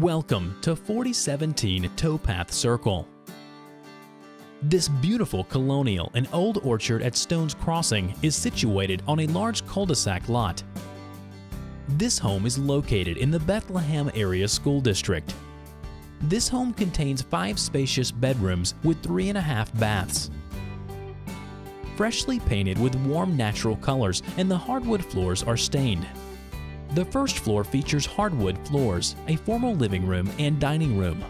Welcome to 4017 Towpath Circle. This beautiful colonial and old orchard at Stones Crossing is situated on a large cul-de-sac lot. This home is located in the Bethlehem Area School District. This home contains five spacious bedrooms with three and a half baths. Freshly painted with warm natural colors and the hardwood floors are stained. The first floor features hardwood floors, a formal living room and dining room.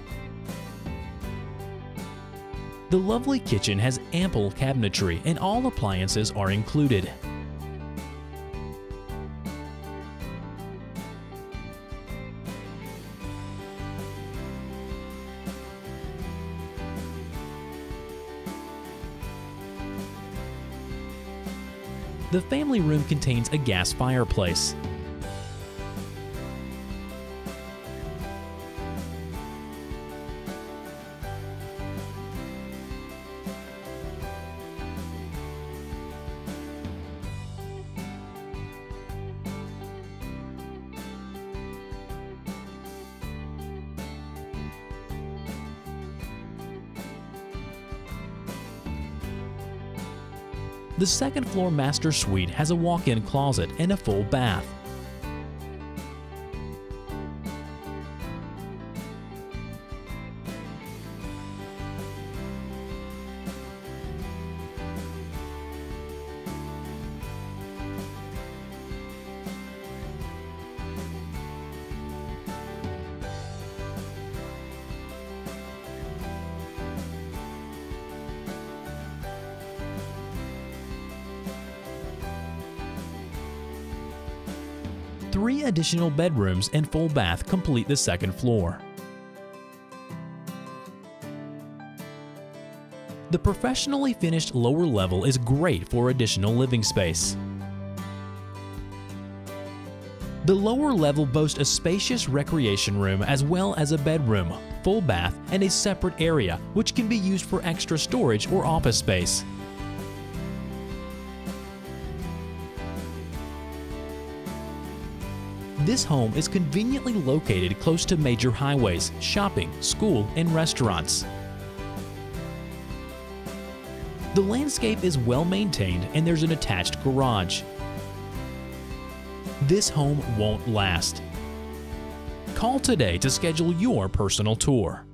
The lovely kitchen has ample cabinetry and all appliances are included. The family room contains a gas fireplace. The second floor master suite has a walk-in closet and a full bath. Three additional bedrooms and full bath complete the second floor. The professionally finished lower level is great for additional living space. The lower level boasts a spacious recreation room as well as a bedroom, full bath, and a separate area which can be used for extra storage or office space. This home is conveniently located close to major highways, shopping, school, and restaurants. The landscape is well maintained and there's an attached garage. This home won't last. Call today to schedule your personal tour.